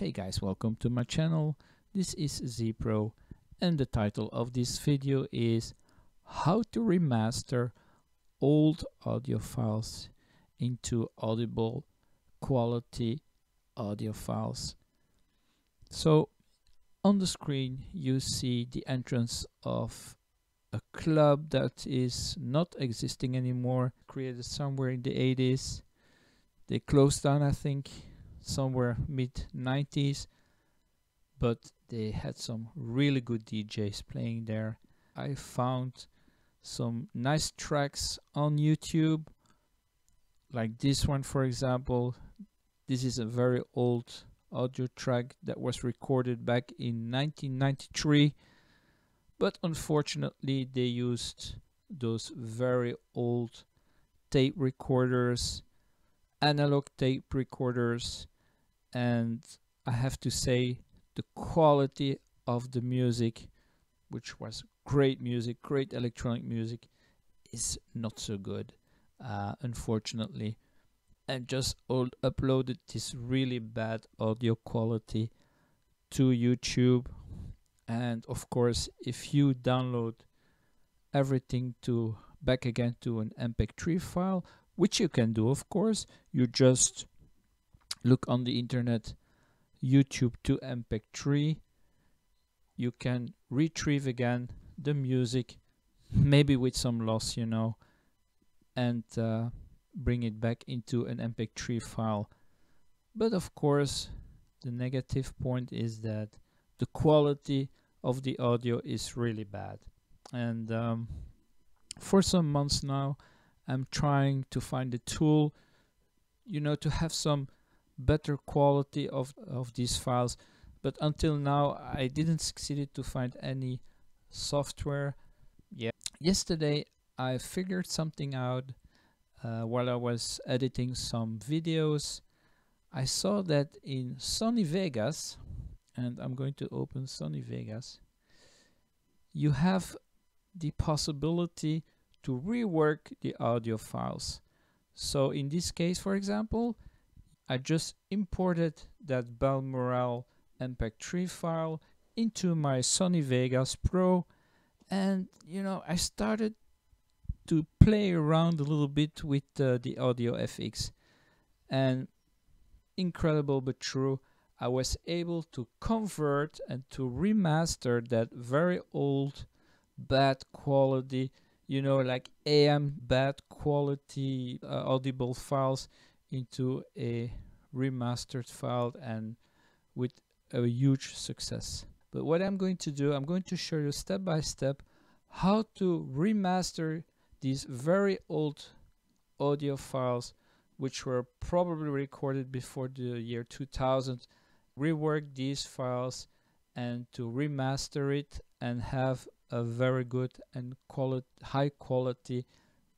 Hey guys, welcome to my channel. This is Zeproo and the title of this video is how to remaster old audio files into audible quality audio files. So on the screen you see the entrance of a club that is not existing anymore, created somewhere in the 80s. They closed down I think somewhere mid 90s but they had some really good DJs playing there. I found some nice tracks on YouTube like this one for example this is a very old audio track that was recorded back in 1993 but unfortunately they used those very old tape recorders analog tape recorders and I have to say the quality of the music which was great music great electronic music is not so good uh, unfortunately. And just uploaded this really bad audio quality to YouTube. And of course if you download everything to back again to an mp3 file which you can do of course. You just look on the internet YouTube to MP3 you can retrieve again the music maybe with some loss you know and uh, bring it back into an mp3 file. But of course the negative point is that the quality of the audio is really bad. And um, for some months now I'm trying to find a tool you know to have some better quality of, of these files. But until now I didn't succeed to find any software. Yeah. Yesterday I figured something out uh, while I was editing some videos. I saw that in Sony Vegas and I'm going to open Sony Vegas you have the possibility to rework the audio files. So in this case for example I just imported that Balmoral MP3 file into my Sony Vegas Pro and you know I started to play around a little bit with uh, the audio FX and incredible but true I was able to convert and to remaster that very old bad quality you know like AM bad quality uh, audible files into a remastered file and with a huge success. But what I'm going to do, I'm going to show you step by step how to remaster these very old audio files which were probably recorded before the year 2000 rework these files and to remaster it and have a very good and quality, high quality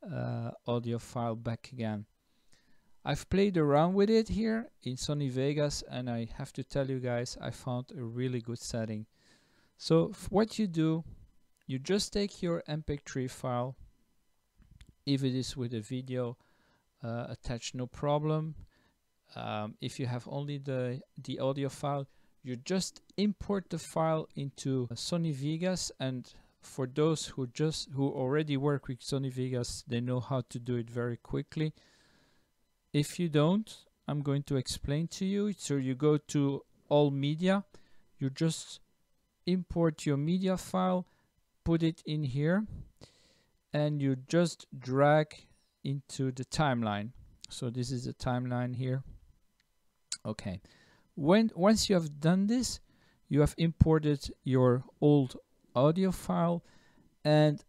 uh, audio file back again I've played around with it here in Sony Vegas and I have to tell you guys I found a really good setting. So what you do, you just take your mp3 file, if it is with a video uh, attached no problem. Um, if you have only the, the audio file, you just import the file into Sony Vegas and for those who just who already work with Sony Vegas, they know how to do it very quickly. If you don't, I'm going to explain to you. So you go to all media, you just import your media file, put it in here, and you just drag into the timeline. So this is the timeline here. Okay. When once you have done this, you have imported your old audio file and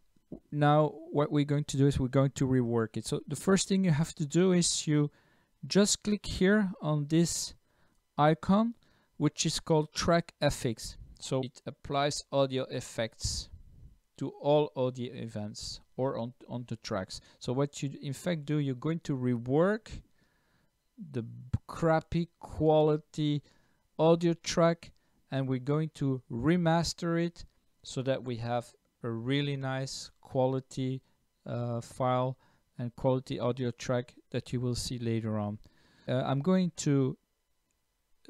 now what we're going to do is we're going to rework it. So the first thing you have to do is you just click here on this icon which is called track FX. So it applies audio effects to all audio events or on, on the tracks. So what you in fact do, you're going to rework the crappy quality audio track and we're going to remaster it so that we have a really nice quality uh, file and quality audio track that you will see later on. Uh, I'm going to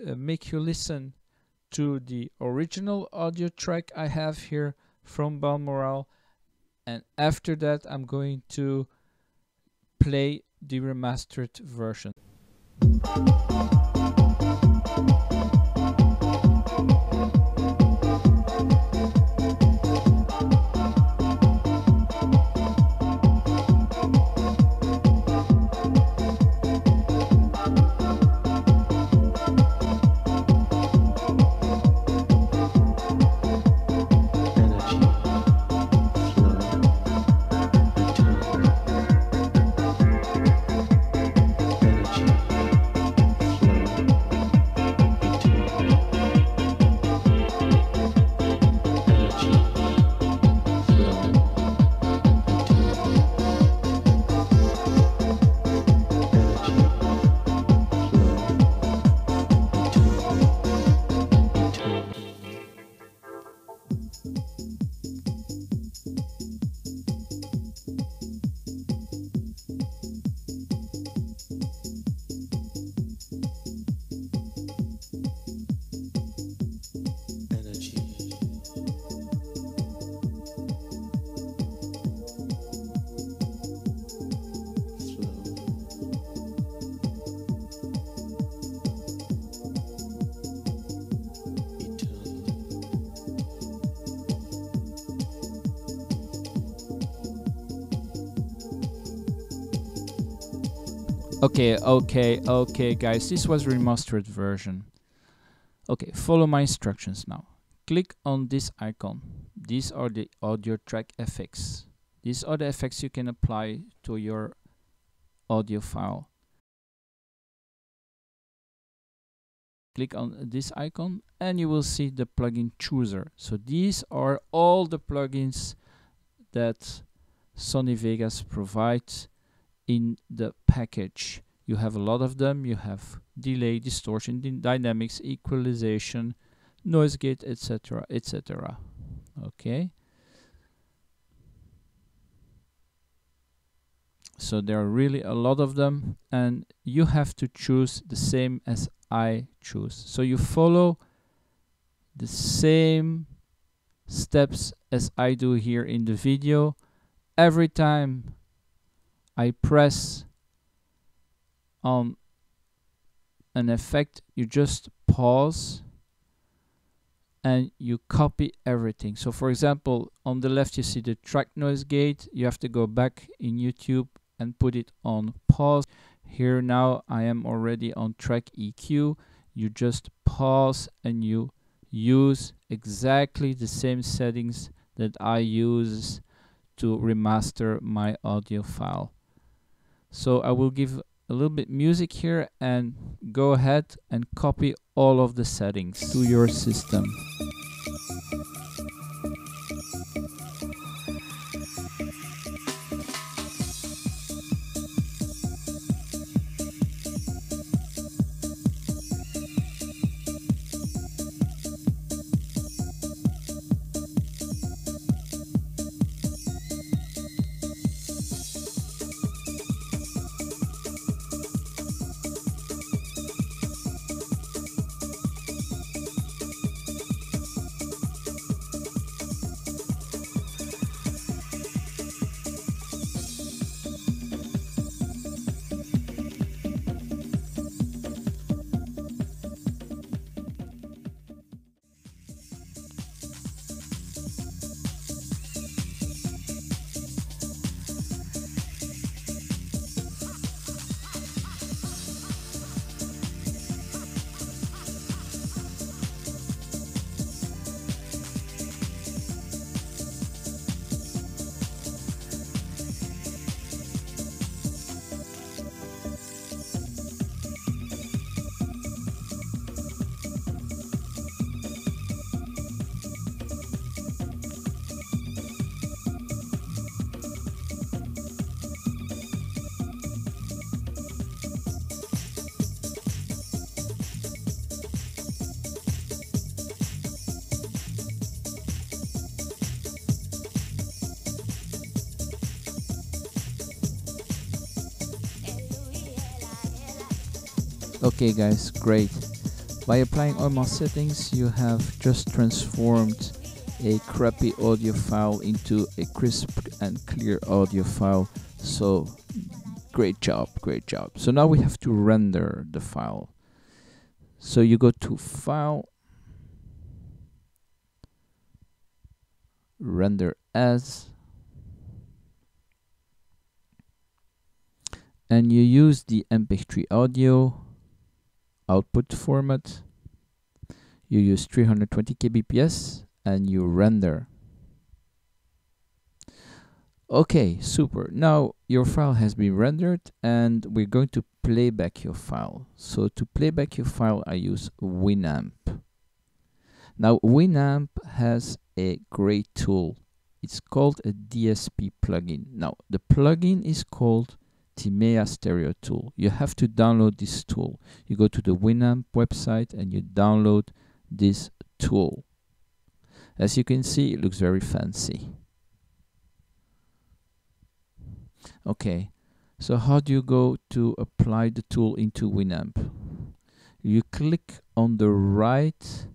uh, make you listen to the original audio track I have here from Balmoral and after that I'm going to play the remastered version. Thank you. Okay, okay, okay, guys, this was remastered version. Okay, follow my instructions now. Click on this icon. These are the audio track effects. These are the effects you can apply to your audio file. Click on this icon and you will see the plugin chooser. So these are all the plugins that Sony Vegas provides in the package. You have a lot of them. You have delay, distortion, dynamics, equalization, noise gate, etc., etc. Okay. So there are really a lot of them and you have to choose the same as I choose. So you follow the same steps as I do here in the video. Every time I press on an effect, you just pause and you copy everything. So for example, on the left you see the track noise gate. You have to go back in YouTube and put it on pause. Here now I am already on track EQ. You just pause and you use exactly the same settings that I use to remaster my audio file. So I will give a little bit music here and go ahead and copy all of the settings to your system. Okay guys, great. By applying OMA settings, you have just transformed a crappy audio file into a crisp and clear audio file. So great job, great job. So now we have to render the file. So you go to File, Render As, and you use the MP3 audio output format. You use 320 kbps and you render. Okay, super. Now your file has been rendered and we're going to play back your file. So to play back your file, I use Winamp. Now Winamp has a great tool. It's called a DSP plugin. Now the plugin is called Thimeo Stereo Tool. You have to download this tool. You go to the Winamp website and you download this tool. As you can see, it looks very fancy. Okay, so how do you go to apply the tool into Winamp? You click on the right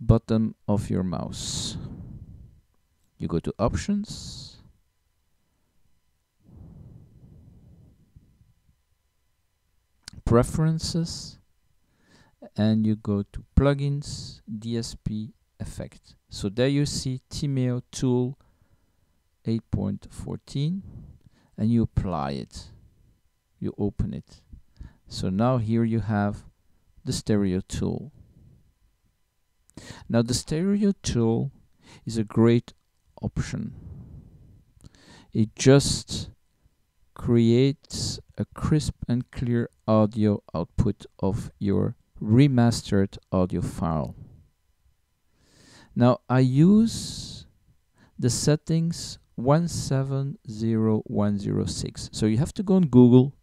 bottom of your mouse. You go to Options. Preferences. And you go to Plugins, DSP, Effect. So there you see Thimeo Tool 8.14 and you apply it. You open it. So now here you have the stereo tool. Now the stereo tool is a great option. It just creates a crisp and clear audio output of your remastered audio file. Now I use the settings 170106. So you have to go on Google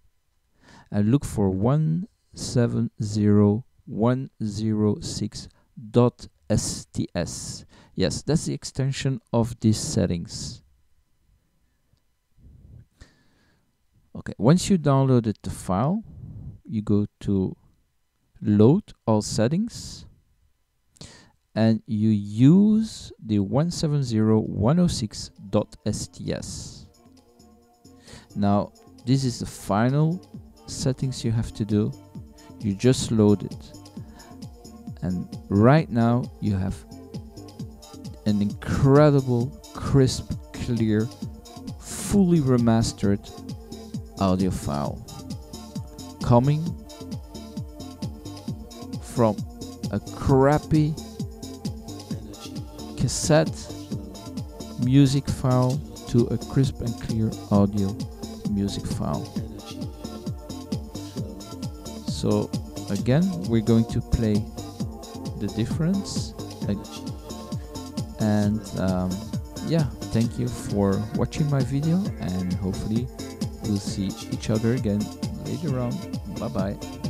and look for 170106.sts. Yes, that's the extension of these settings. Okay, once you downloaded the file, you go to load all settings and you use the 170.106.sts. Now, this is the final settings you have to do. You just load it. And right now you have an incredible, crisp, clear, fully remastered audio file coming from a crappy cassette music file to a crisp and clear audio music file. So again, we're going to play the difference. And um, yeah, thank you for watching my video and hopefully we'll see each other again later on. Bye bye.